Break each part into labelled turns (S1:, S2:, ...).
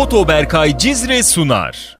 S1: Foto Berkay Cizre sunar.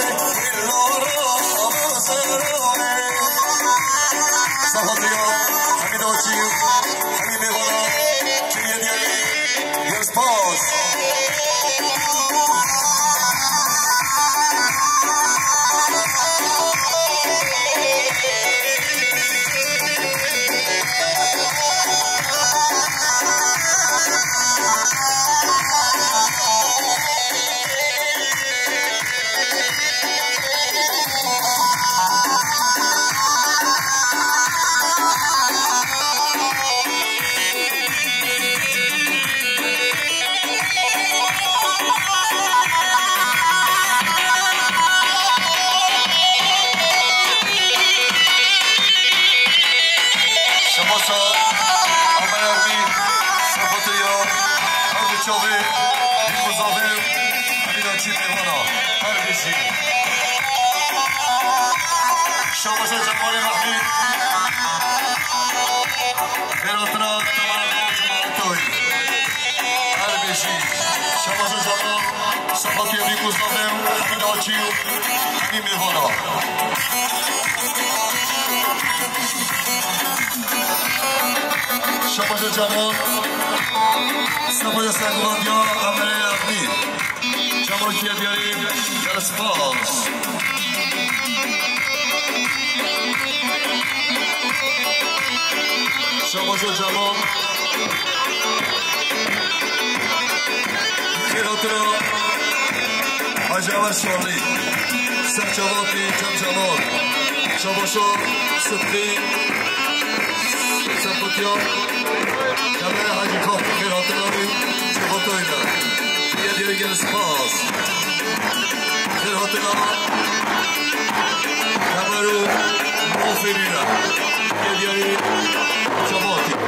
S2: Amen. Sapatia di Kuznavem, Hamid Alciu, Hamid Mehona. Şapaca Camon, Sapaca Saklandya, Amel Abdi. Camon Kiyadiyari, Yarıspaz. Yarıspaz. Şabaz hocama. Firatına Hacı Şorli. Seh Cevati Cem Cemal. Şabaşo Sıdkı. Seputya. Kemere Hacı Kalk. Firatına bir Çubatoyla. Yediye geri spas. Firatına Kemeru Mafirina. Yediye roboty.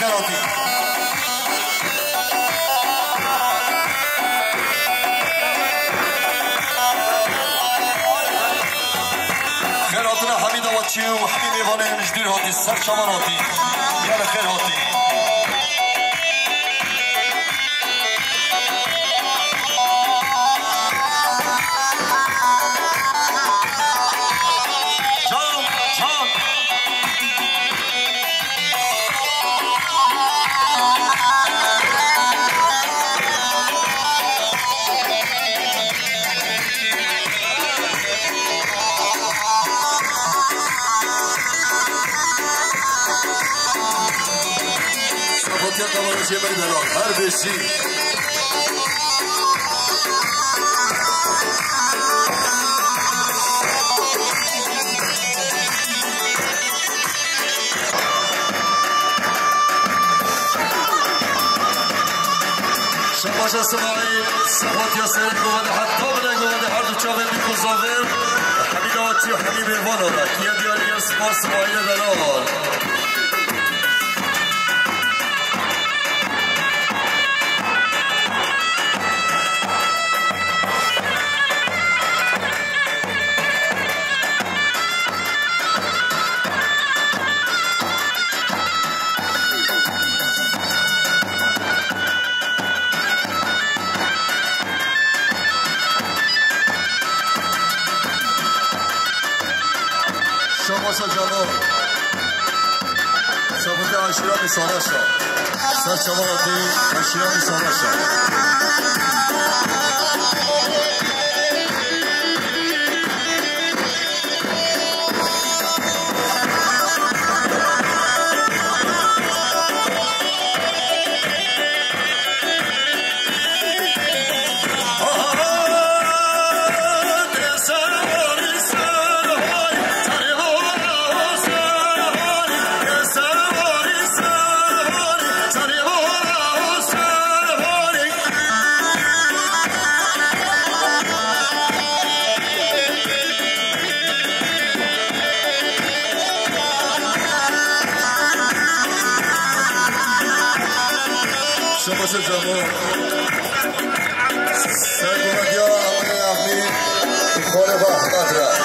S2: خراطی خیراتنا حمید و و حمید ایوانه نجدیر هاتی سر شمان هاتی یعنی خیر هاتی Türkiye meydanlar her beşi. شباش اسماعیل سبات یاسر گوهد حتی بنا گوهد هر دو چاوه بی کزاور حمید آتی و حمید ایوان آدد یه دیاری اسماع اسماعیل دلال. Saraşa. Serçalar Atı'yı taşıyan Saraşa. Graças, amor. Sangue, Maguió, amém, amém. E pode levar, tá atrás.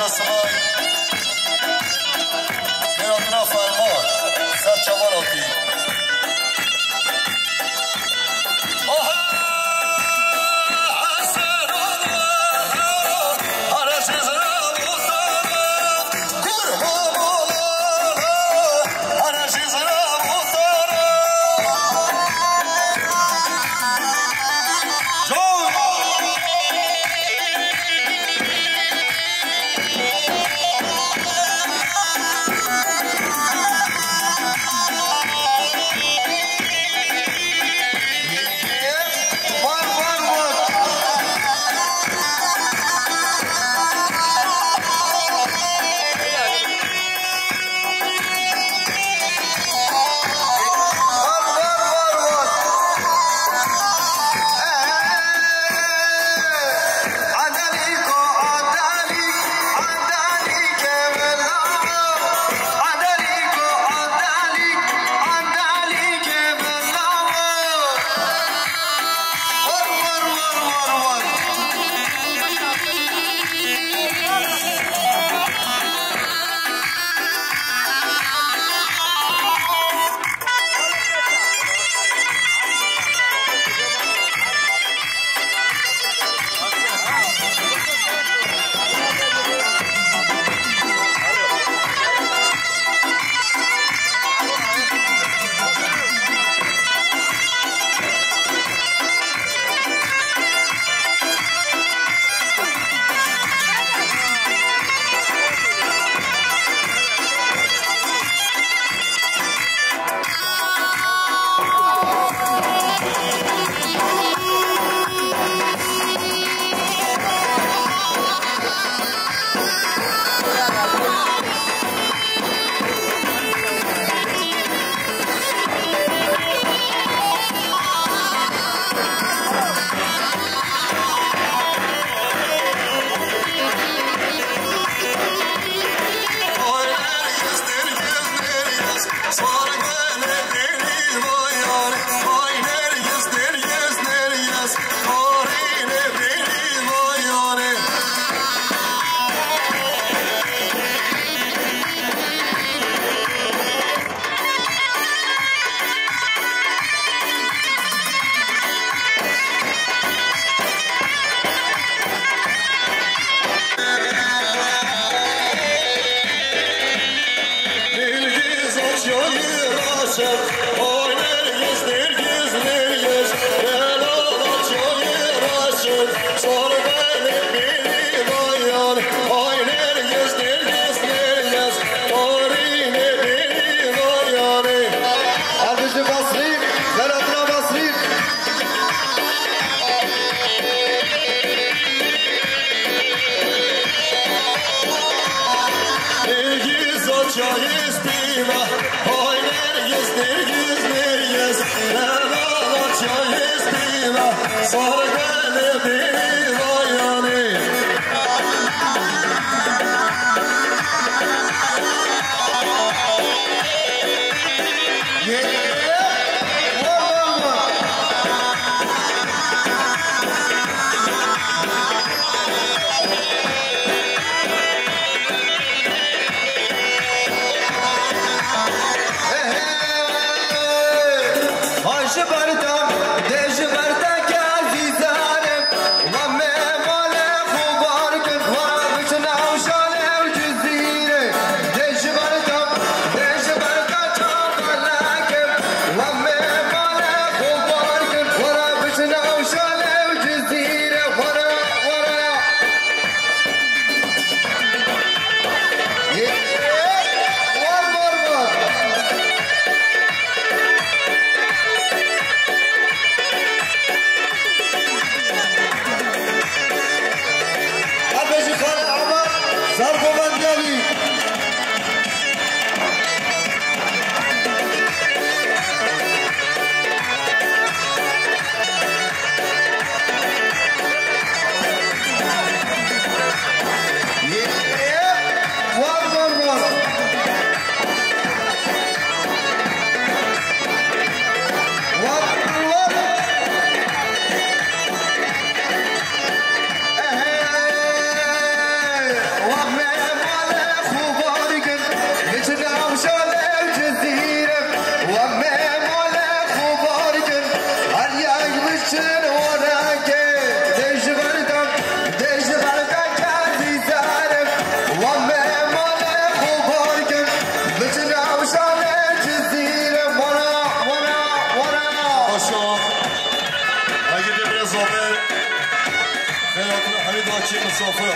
S2: precious mind. They are enough and more, such a monarchy.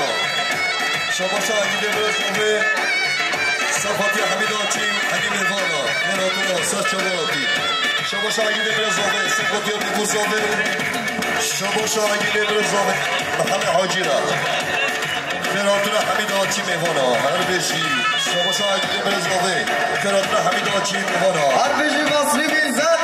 S2: مسافر شباش آگیده برسومه صفاتی حمید ایوانا مناطق سر چواتی شباش آگیده برسومه صفاتی دیگوزومه شباش آگیده برسومه همه حاجی را. کراتنا حمید آچی میوانا هر بشی. شباش آگیده برسومه کراتنا حمید آچی میوانا
S3: هر بشی مصری بیزد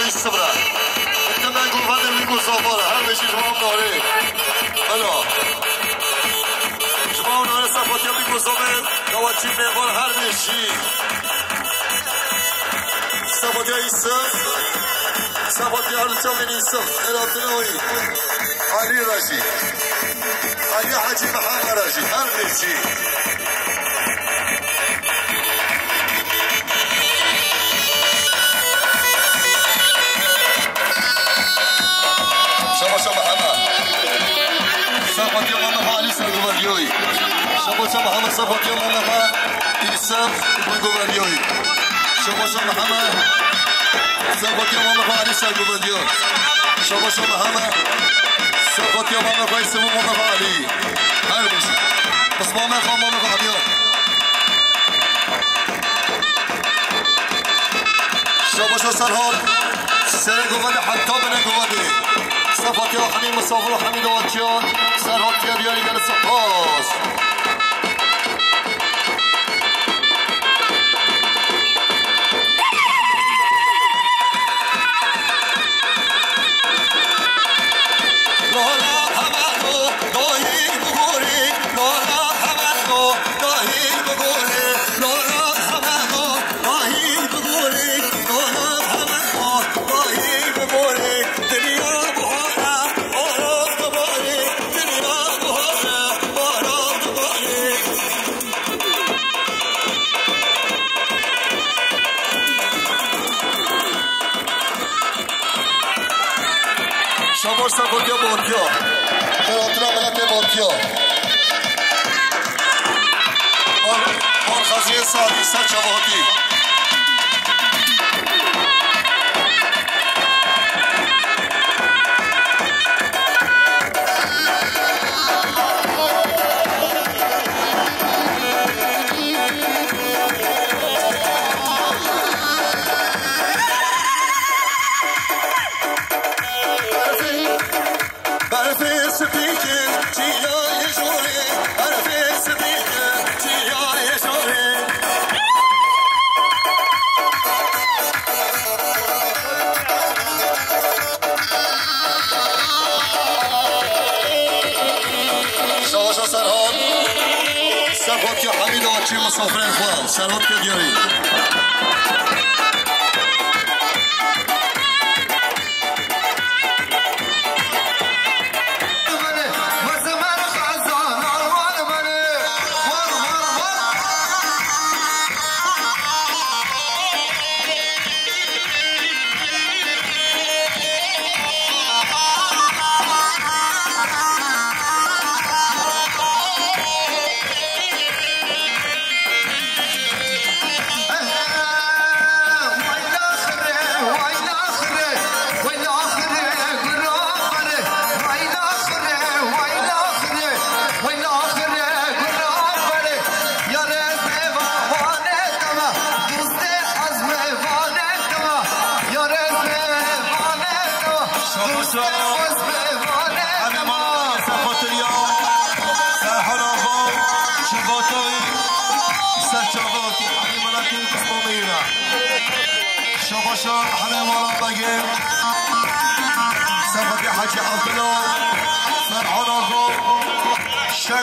S2: الدولة الصبرة نتمنى نكون فاضل بيكم صفورة هذا شي جمعونا عليه ألو جمعونا على صفوت يبيكم صبر كواتشي بيبون هذا شي صفوت يا إسر صفوت يا أرسل من إسر ألو تنوي علي راشي علي حاجي محمد راشي هذا شي Фатимонова Алисина Гуварьёй. Шабоча Махамаса Фатимонова İlsaf Гуварьёй. Шабоча Махама Фатимонова Алисина Гуварьёй. Шабоча Махама Фатимонова Исмамонова Али. Hayır olsun. Osman Mehmanova Ali'ye. Şabasa Sarhal. Sere Guvali Hatta Bene Guvali. فاتحه همین مسافر و همین سرحال که بیاری در سپاس.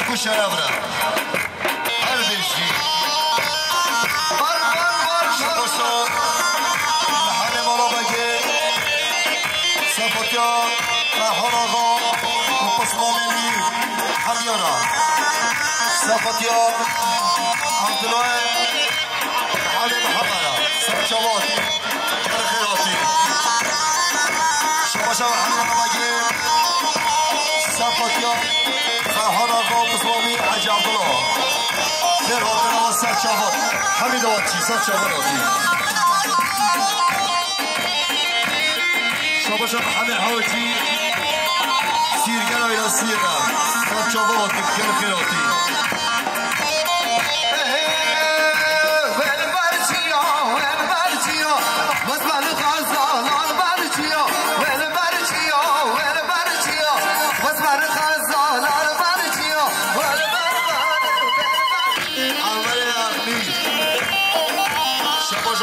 S2: کوچه ابرا هر بیشی
S3: بار بار بار شکوسا
S2: نهان مالا بگه سپتیا نهارغا مپسمامینی حمیانا سپتیا همتلوه حالی محمرا سپچواتی برخیراتی شکوسا شما حمیانا بگی شبا حميرة مجيب صفتيار فرحان آقا بصمامي حجي عبد الله خيراتنا والسرچوات حميدواتي سرچواتي شبا شبا حميد حوتي سيرجنا إلى سيرة سرچواتي خيراتي اول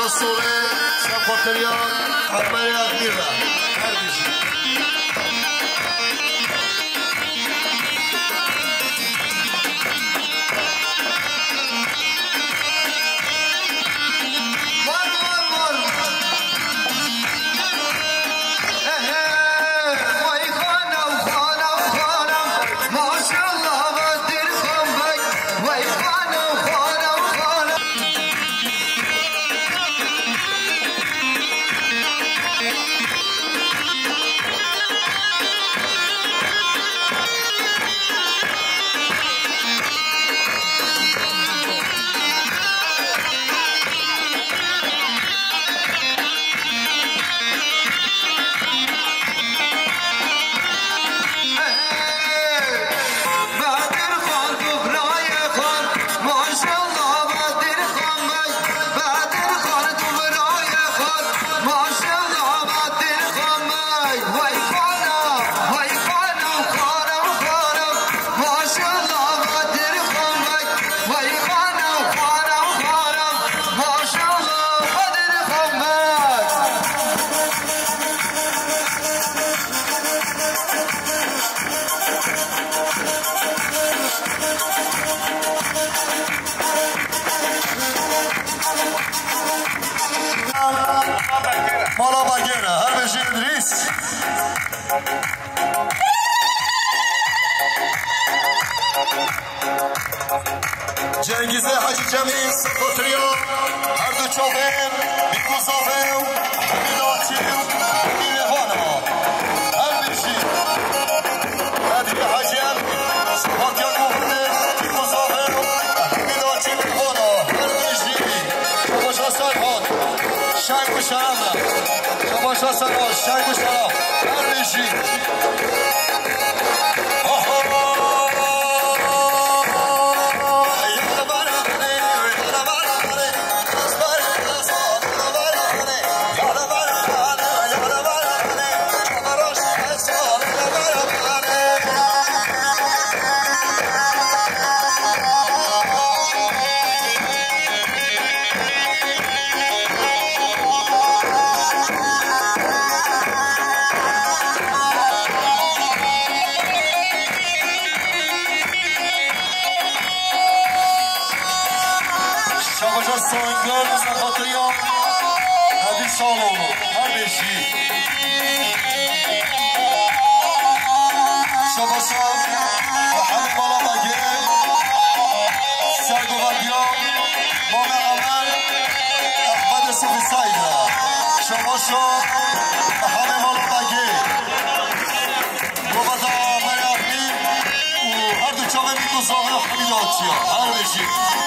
S2: Resul Safat Evyan Atmaya Akbirra Kardeşim جمیل سکوتریا هر دو چوبین بیکوزاوه و حمیلاتی و بیلوانه ما. هر بشی هدی حاجی هم سکوتیا گفته بیکوزاوه و حمیلاتی و بیلوانه هر بشی شباشا سرحان شنگ و شرم. شباشا سرحان شنگ Patriocie, ale się...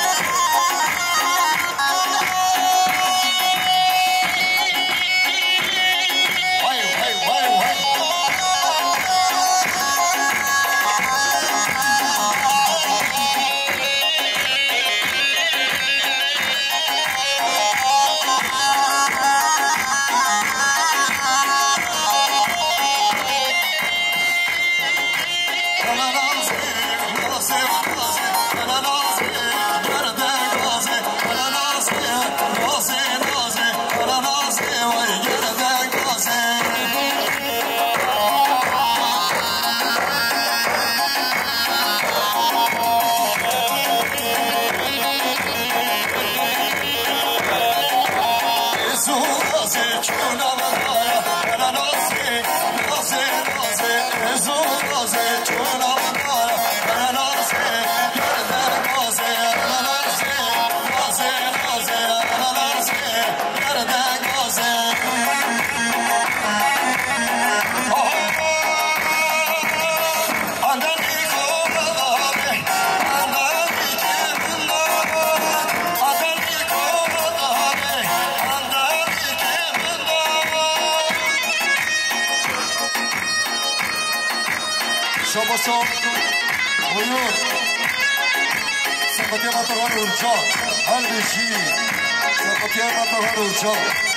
S2: ghiaccio Voyou se poteva trovare un gioco. Al vicino se poteva trovare un gioco?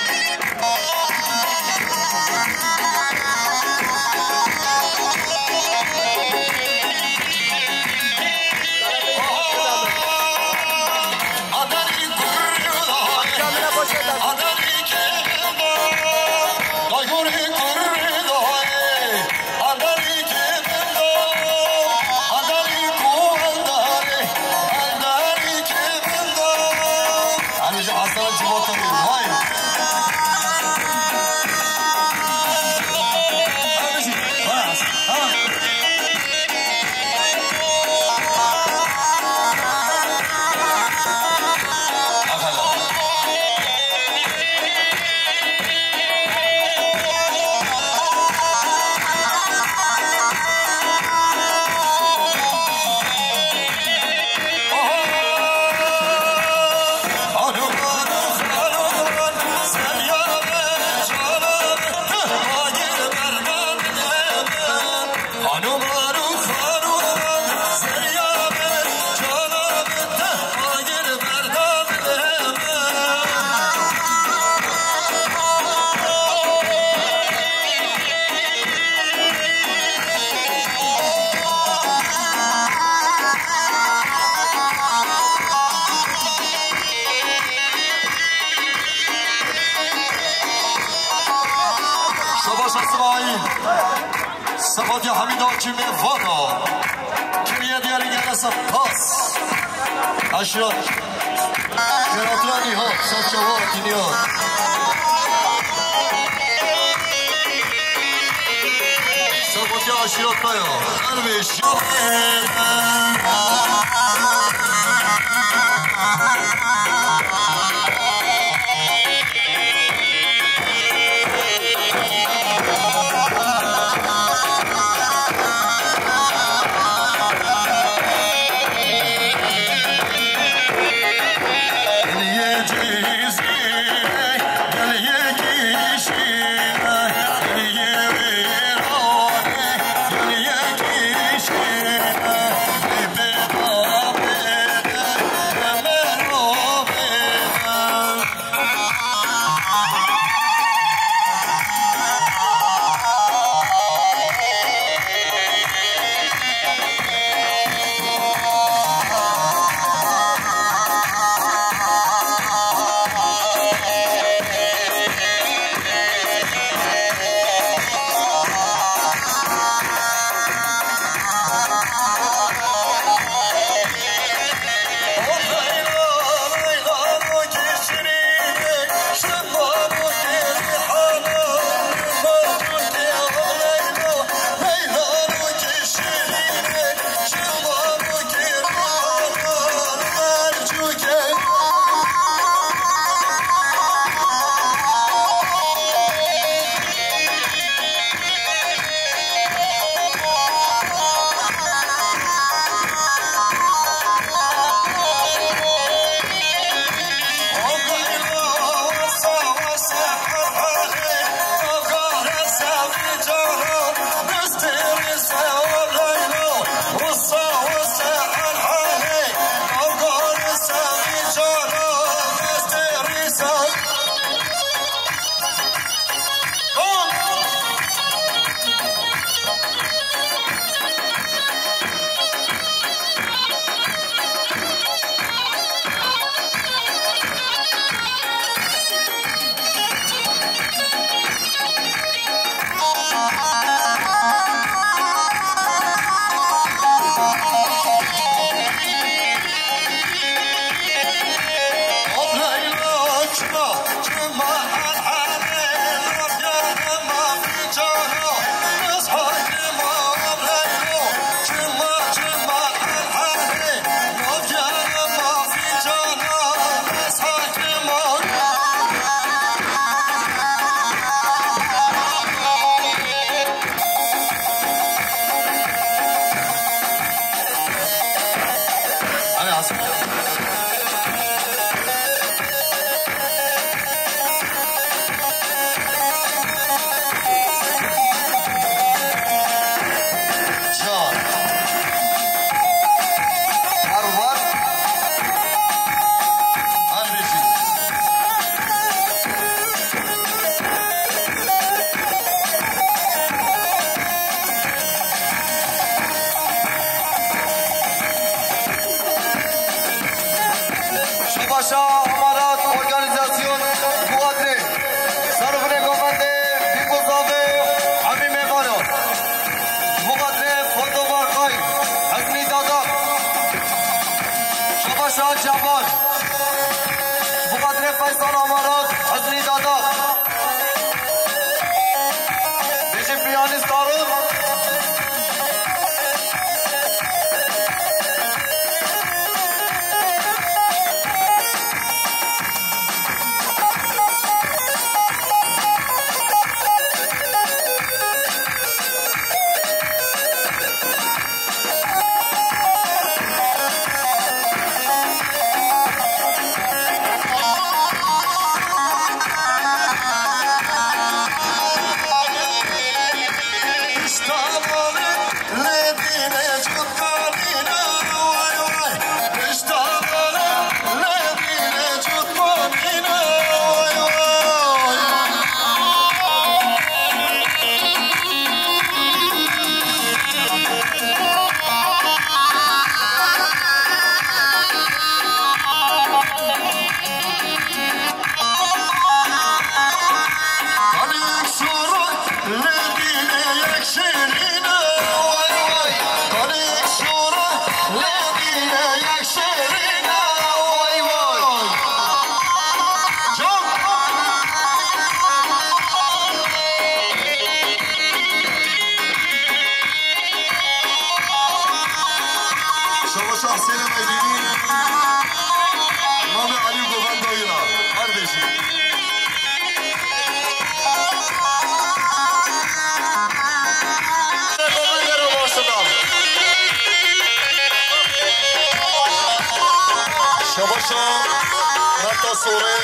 S2: سوره.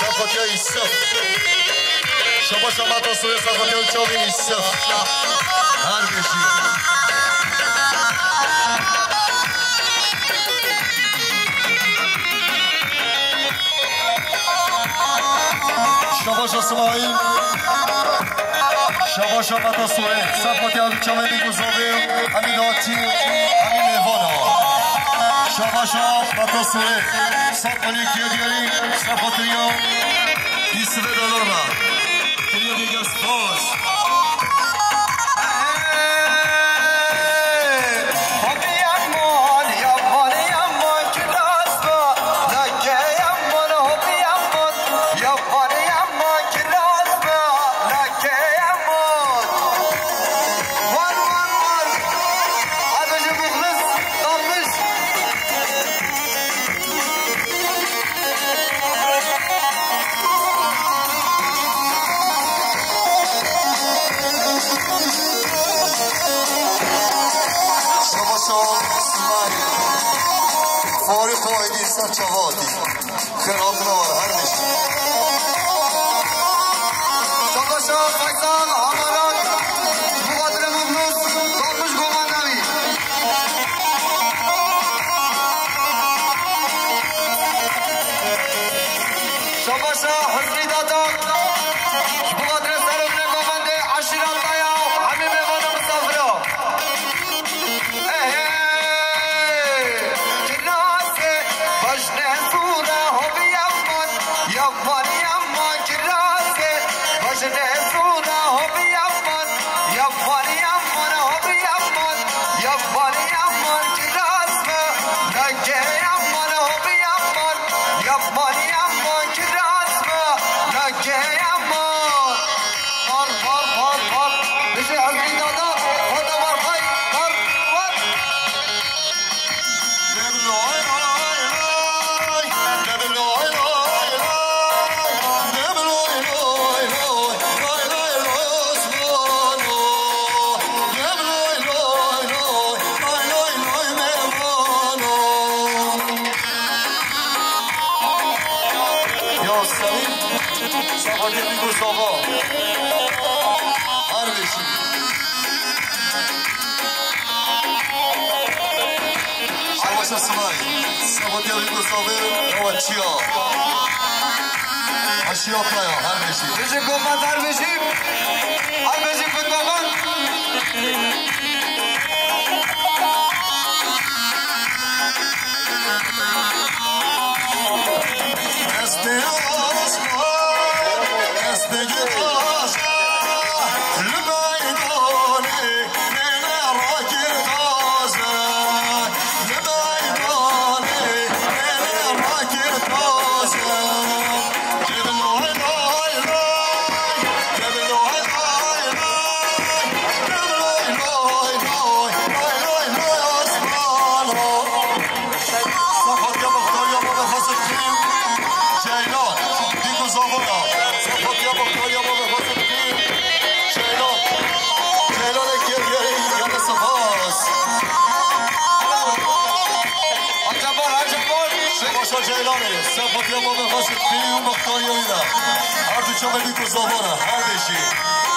S2: شفاکه ایسا شما شما تا سوره شفاکه اوچاوی ایسا هر بشید شباش اسماعیل. شباش آمد تا سوره. صفاتی هم چامه همین آتی. همین ایوان Şafaşa Batosları Sapani Kiyodiyari Sapatıyor İsvedalara Kiyodiyari Spor آره تو این غذا چاودی سر نوار هر چی
S3: باشه باشه فایصل
S2: 오면 오지요 아시오프라요 할배시
S3: 주진공만 할배시
S2: Abbiamo una fase più una vittoria. Arduce a me di cosa vara,